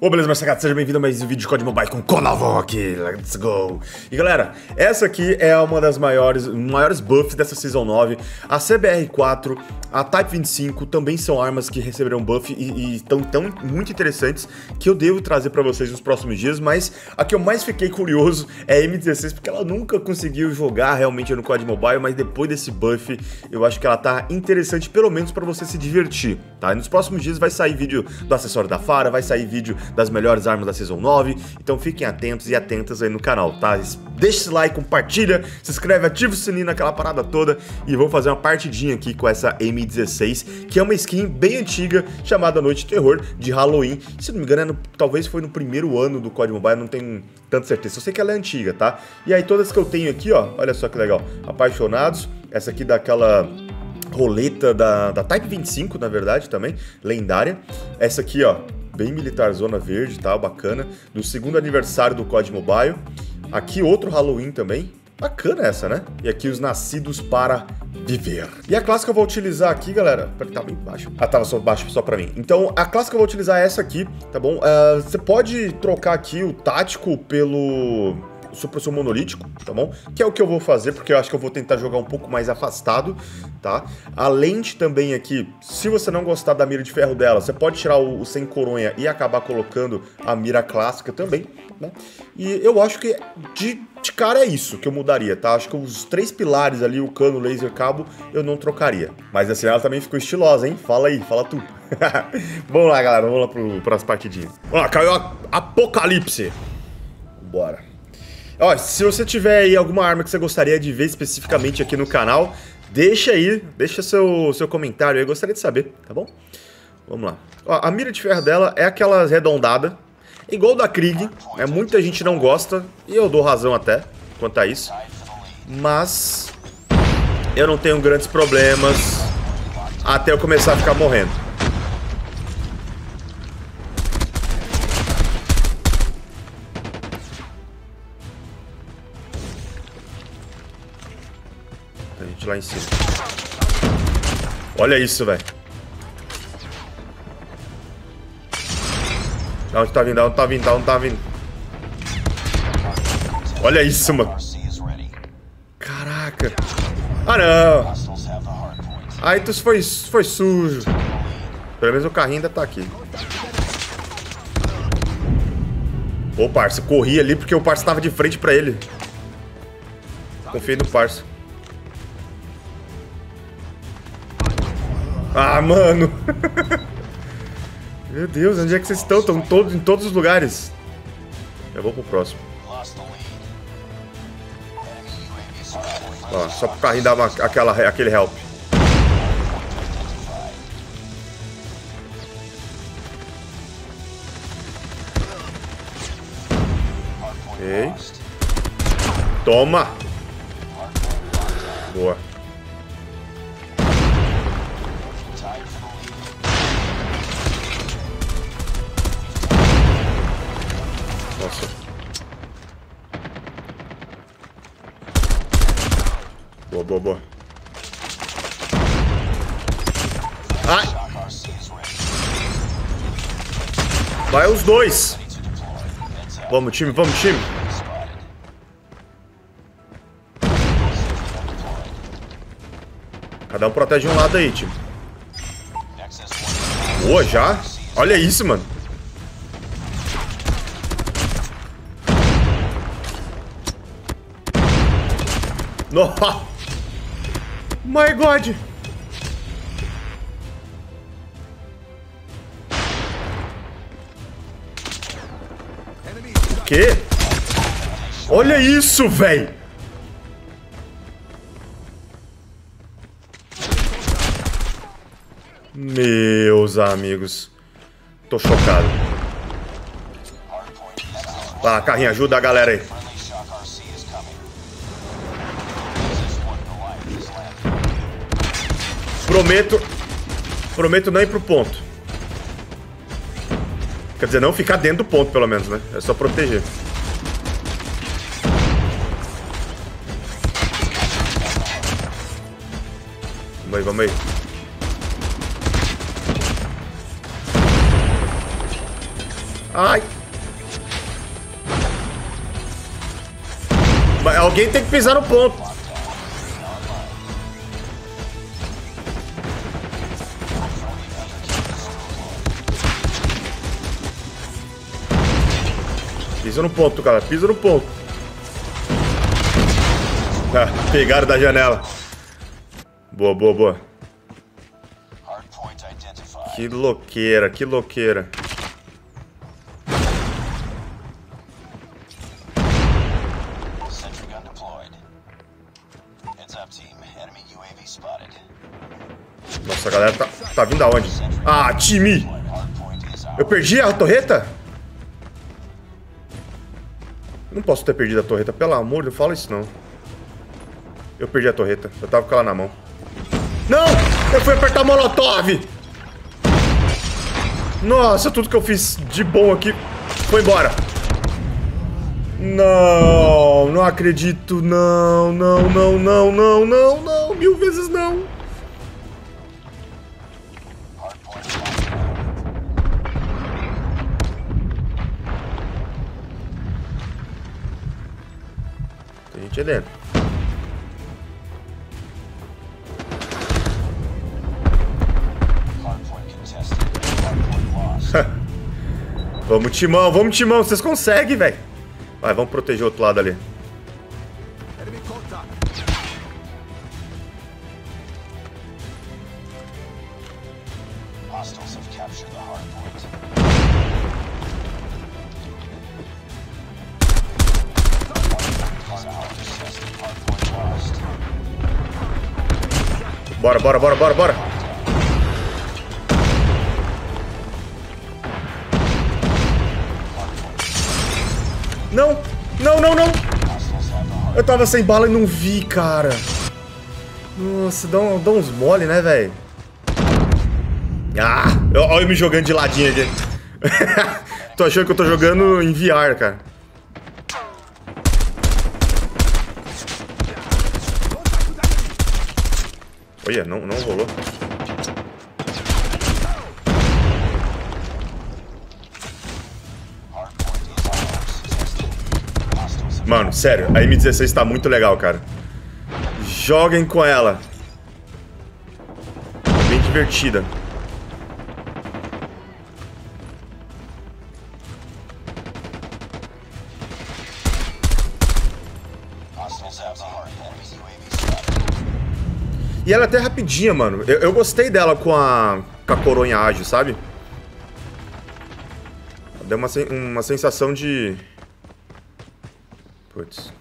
Ô, beleza, meus sacados, seja bem-vindo a mais um vídeo de Código Mobile com Konovo aqui, let's go! E galera, essa aqui é uma das maiores, maiores buffs dessa Season 9, a CBR-4, a Type 25 também são armas que receberam buff e estão tão muito interessantes que eu devo trazer pra vocês nos próximos dias, mas a que eu mais fiquei curioso é a M16, porque ela nunca conseguiu jogar realmente no Código Mobile, mas depois desse buff, eu acho que ela tá interessante, pelo menos pra você se divertir, tá? E nos próximos dias vai sair vídeo do acessório da Fara, vai sair vídeo das melhores armas da Season 9, então fiquem atentos e atentas aí no canal, tá? Deixa esse like, compartilha, se inscreve, ativa o sininho naquela parada toda e vamos fazer uma partidinha aqui com essa M16, que é uma skin bem antiga chamada Noite Terror de Halloween. Se não me engano, é no, talvez foi no primeiro ano do Código Mobile, não tenho tanta certeza. Eu sei que ela é antiga, tá? E aí todas que eu tenho aqui, ó, olha só que legal. Apaixonados, essa aqui daquela roleta da, da Type 25, na verdade, também, lendária. Essa aqui, ó, bem militar, zona verde, tá? Bacana. Do segundo aniversário do COD Mobile. Aqui outro Halloween também. Bacana essa, né? E aqui os nascidos para viver. E a classe que eu vou utilizar aqui, galera... Peraí, tá bem baixo. Ah, tava só baixo só pra mim. Então, a classe que eu vou utilizar é essa aqui, tá bom? Uh, você pode trocar aqui o tático pelo supressor monolítico, tá bom? Que é o que eu vou fazer, porque eu acho que eu vou tentar jogar um pouco mais afastado, tá? A lente também aqui, se você não gostar da mira de ferro dela, você pode tirar o, o sem coronha e acabar colocando a mira clássica também, né? E eu acho que de, de cara é isso que eu mudaria, tá? Acho que os três pilares ali, o cano, laser, cabo, eu não trocaria. Mas assim, ela também ficou estilosa, hein? Fala aí, fala tu. vamos lá, galera, vamos lá pro, pras partidinhas. Lá, caiu a Apocalipse. Bora. Ó, se você tiver aí alguma arma que você gostaria de ver especificamente aqui no canal, deixa aí, deixa seu, seu comentário aí, eu gostaria de saber, tá bom? Vamos lá. Ó, a mira de ferro dela é aquela arredondada, igual da Krieg, né? muita gente não gosta, e eu dou razão até quanto a isso, mas eu não tenho grandes problemas até eu começar a ficar morrendo. Gente lá em cima. Olha isso, velho. Da onde tá vindo? Da onde tá vindo? Da onde tá vindo? Olha isso, mano. Caraca. Ah, não. Aí tu foi, foi sujo. Pelo menos o carrinho ainda tá aqui. Ô, parça, corri ali porque o parça tava de frente pra ele. Confiei no parça. Ah, mano. Meu Deus, onde é que vocês estão? Estão todos, em todos os lugares. Eu vou pro próximo. Ó, só pro carrinho dar aquela, aquele help. Ok. Toma! Boa. Dois! Vamos, time, vamos, time! Cada um protege um lado aí, time. Boa, já? Olha isso, mano. Nossa! My God! Quê? Olha isso, velho! Meus amigos. Tô chocado. Lá, carrinho, ajuda a galera aí. Prometo. Prometo não ir pro ponto. Quer dizer, não ficar dentro do ponto, pelo menos, né? É só proteger. Vamos aí, vamos aí. Ai. Mas alguém tem que pisar no ponto. Pisa no ponto, cara. Pisa no ponto. Ah, pegaram da janela. Boa, boa, boa. Que louqueira, que louqueira. Nossa, a galera tá, tá vindo aonde? Ah, time! Eu perdi a torreta? Não posso ter perdido a torreta, pelo amor, não fala isso não. Eu perdi a torreta, eu tava com ela na mão. Não! Eu fui apertar molotov! Nossa, tudo que eu fiz de bom aqui foi embora. Não, não acredito, não, não, não, não, não, não, não, mil vezes não. Dentro. vamos, Timão, vamos, Timão. Vocês conseguem, velho. Vai, vamos proteger o outro lado ali. Bora, bora, bora, bora, bora. Não, não, não, não. Eu tava sem bala e não vi, cara. Nossa, dá, um, dá uns mole, né, velho? Ah, olha eu me jogando de ladinho aqui. tô achando que eu tô jogando em VR, cara. Olha, não, não rolou. Mano, sério, a M16 tá muito legal, cara. Joguem com ela. Bem divertida. E ela é até rapidinha, mano. Eu, eu gostei dela com a, com a coronha ágil, sabe? Deu uma, uma sensação de... Putz.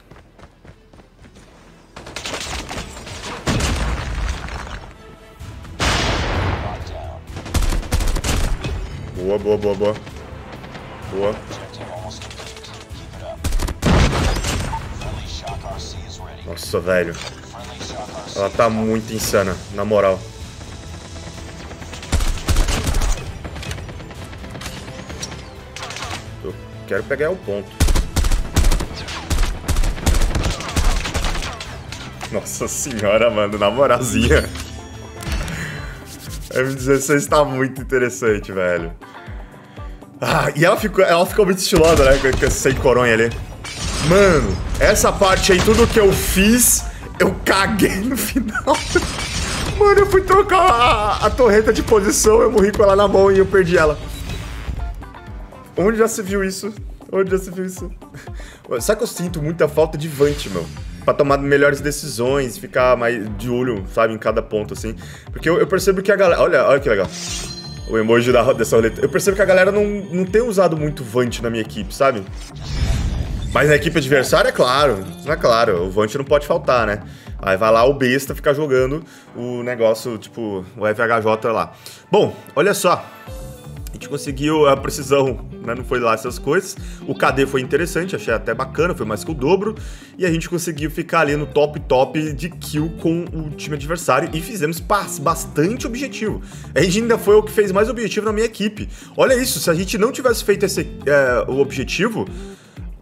Boa, boa, boa, boa. Boa. Nossa, velho. Ela tá muito insana, na moral. Eu quero pegar o ponto. Nossa senhora, mano, na moralzinha. M16 tá muito interessante, velho. Ah, e ela ficou, ela ficou muito estilosa, né, com esse coronha ali. Mano, essa parte aí, tudo que eu fiz eu caguei no final. Mano, eu fui trocar a, a, torreta de posição, eu morri com ela na mão e eu perdi ela. Onde já se viu isso? Onde já se viu isso? Sabe que eu sinto muita falta de Vant, meu? Pra tomar melhores decisões, ficar mais de olho, sabe, em cada ponto, assim. Porque eu, eu percebo que a galera... Olha, olha que legal. O emoji da, dessa roleta. Eu percebo que a galera não, não tem usado muito Vant na minha equipe, sabe? Mas na equipe adversária, é claro. É claro, o Vant não pode faltar, né? Aí vai lá o besta ficar jogando o negócio, tipo, o FHJ lá. Bom, olha só. A gente conseguiu a precisão, né? Não foi lá essas coisas. O KD foi interessante, achei até bacana, foi mais que o dobro. E a gente conseguiu ficar ali no top top de kill com o time adversário e fizemos bastante objetivo. A gente ainda foi o que fez mais objetivo na minha equipe. Olha isso, se a gente não tivesse feito esse, é, o objetivo,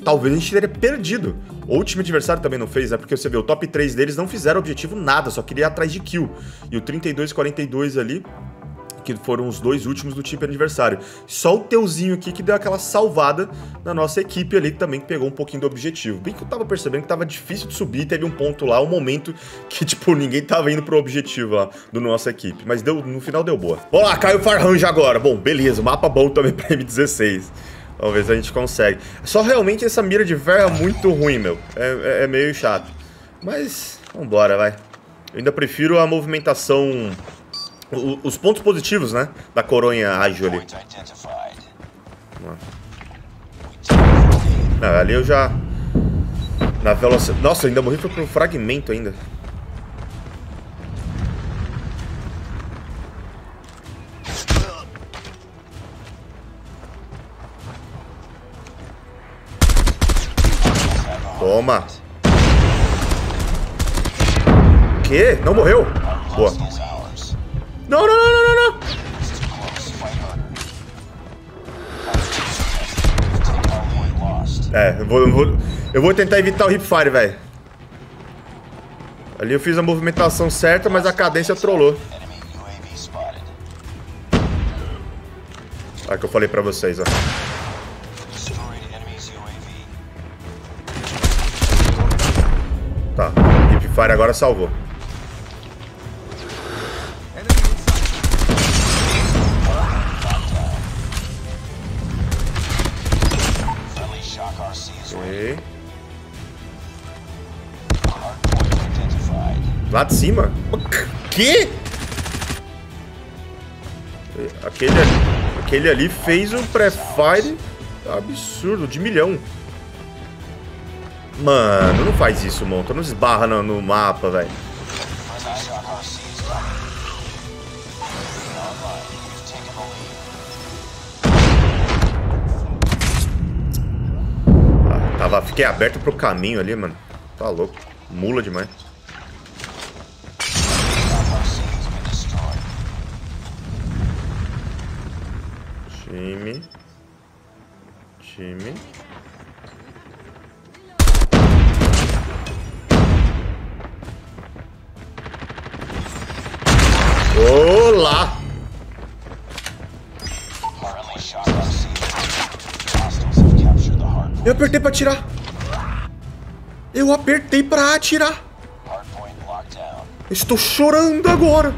talvez a gente teria perdido. O time adversário também não fez, né? Porque você vê, o top 3 deles não fizeram objetivo nada, só queria ir atrás de kill. E o 32-42 ali que foram os dois últimos do time aniversário. Só o teuzinho aqui que deu aquela salvada na nossa equipe ali, que também pegou um pouquinho do objetivo. Bem que eu tava percebendo que tava difícil de subir, teve um ponto lá, um momento que, tipo, ninguém tava indo pro objetivo lá do nossa equipe. Mas deu, no final deu boa. Vamos lá, caiu o Farhan já agora. Bom, beleza, mapa bom também pra M16. Vamos ver se a gente consegue. Só realmente essa mira de ferro é muito ruim, meu. É, é, é meio chato. Mas, vambora, vai. Eu ainda prefiro a movimentação... o- os pontos positivos, né? Da coronha ágil ali. Ah, ali eu já... Na velocidade... Nossa, ainda morri por um fragmento ainda. Toma. Que? Não morreu? Boa. Não, não, não, não, não. É, eu vou, eu vou, eu vou tentar evitar o hipfire, velho. Ali eu fiz a movimentação certa, mas a cadência trollou. O que eu falei pra vocês, ó. Hipfire agora salvou. Ok. Lá de cima? Que? Aquele ali, aquele ali fez um pré-fire absurdo, de milhão. Mano, não faz isso, monta. Não esbarra no, no mapa, velho. Ah, tava, fiquei aberto pro caminho ali, mano. Tá louco. Mula demais. Time. Time. Olá! Eu apertei pra atirar. Eu apertei pra atirar. Estou chorando agora.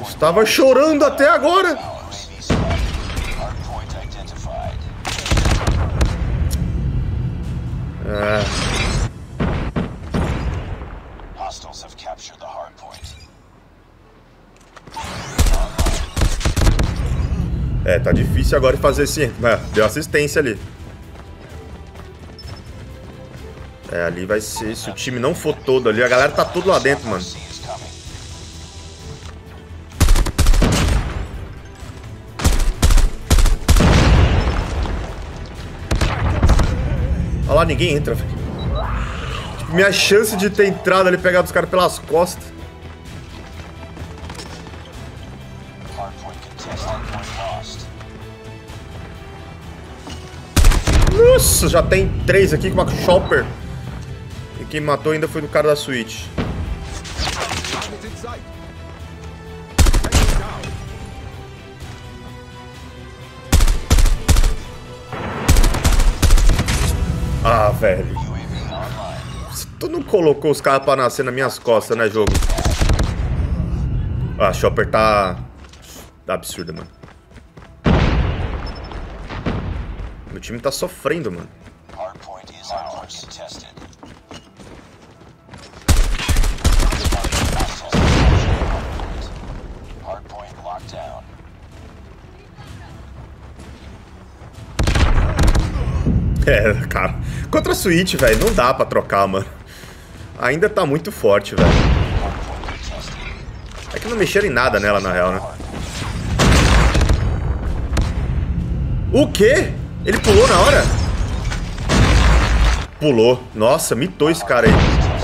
Estava chorando até agora. Ah, é, tá difícil agora fazer esse. É, deu assistência ali. É, ali vai ser. Se o time não for todo ali, a galera tá tudo lá dentro, mano. Olha lá, ninguém entra. Tipo, minha chance de ter entrado ali e pegado os caras pelas costas. Já tem três aqui com uma Chopper. E quem matou ainda foi do cara da Switch. Ah, velho. Tu não colocou os caras pra nascer nas minhas costas, né, jogo? Ah, a Chopper tá... tá absurda, mano. Meu time tá sofrendo, mano. É, cara. Contra a Switch, velho, não dá pra trocar, mano. Ainda tá muito forte, velho. É que não mexeram em nada nela, na real, né? O quê? Ele pulou na hora? Pulou. Nossa, mitou esse cara aí.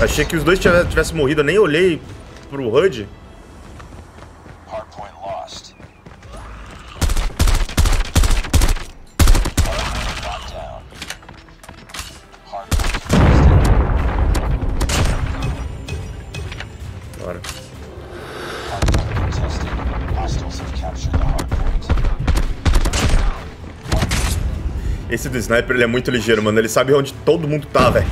Achei que os dois tivessem tivesse morrido. Eu nem olhei pro HUD. Esse do sniper, ele é muito ligeiro, mano. Ele sabe onde todo mundo tá, velho.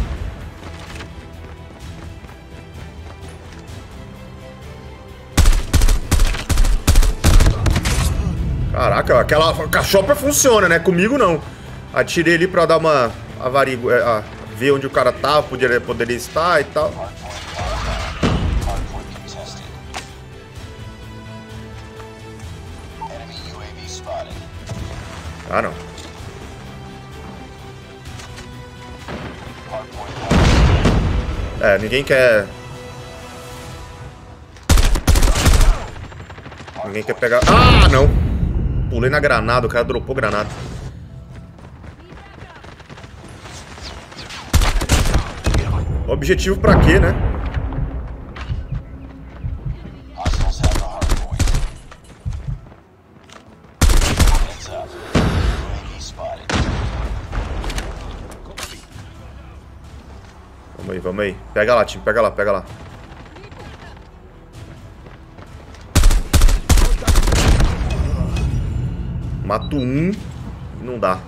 Caraca, aquela a chopper funciona, né? Comigo não. Atirei ali pra dar uma avarigo, é, a, ver onde o cara tava, poderia, poderia estar e tal. Ah, não. É, ninguém quer. Ninguém quer pegar. Ah, não! Pulei na granada, o cara dropou granada. Objetivo pra quê, né? Spotted. Vamos aí, vamos aí. Pega lá, time, pega lá, pega lá. Mato um não dá.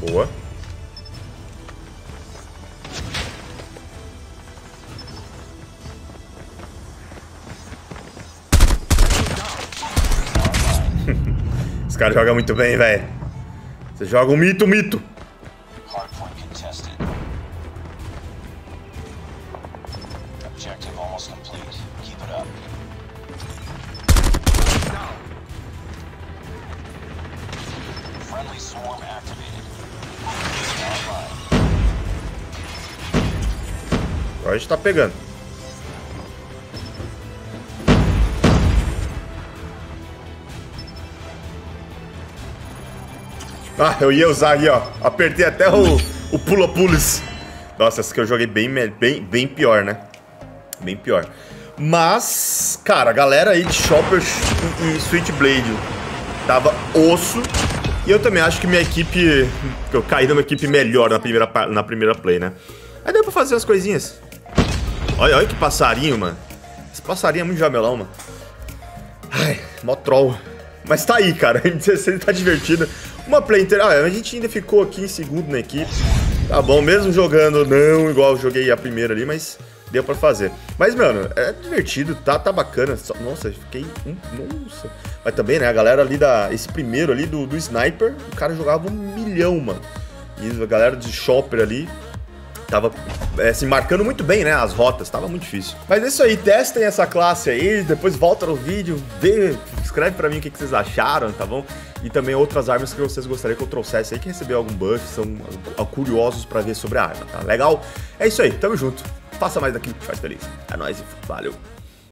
Boa. Os caras jogam muito bem, velho. Você joga um mito, mito. Agora a gente tá pegando. Ah, eu ia usar aí, ó. Apertei até o, o pula-pulis. Nossa, essa que eu joguei bem, bem, bem pior, né? Bem pior. Mas, cara, a galera aí de Shoppers e, Switchblade tava osso. E eu também acho que minha equipe. eu caí numa equipe melhor na primeira, na primeira play, né? Aí deu pra fazer as coisinhas. Olha, olha que passarinho, mano. Esse passarinho é muito jamelão, mano. Ai, mó troll. Mas tá aí, cara. M16 tá divertido. Uma play inteira. Ah, a gente ainda ficou aqui em segundo na equipe. Tá bom, mesmo jogando não igual joguei a primeira ali, mas deu pra fazer. Mas, mano, é divertido, tá, tá bacana. Só- nossa, fiquei. nossa. Mas também, né, a galera ali da. Esse primeiro ali do, do sniper, o cara jogava um milhão, mano. E a galera de shopper ali tava é, se marcando muito bem, né? As rotas, tava muito difícil. Mas é isso aí, testem essa classe aí, depois volta no vídeo, vê, escreve pra mim o que, que vocês acharam, tá bom? E também outras armas que vocês gostariam que eu trouxesse aí, que recebeu algum buff, são ah, curiosos pra ver sobre a arma, tá? Legal? É isso aí, tamo junto. Faça mais daquilo que faz feliz. É nóis e valeu.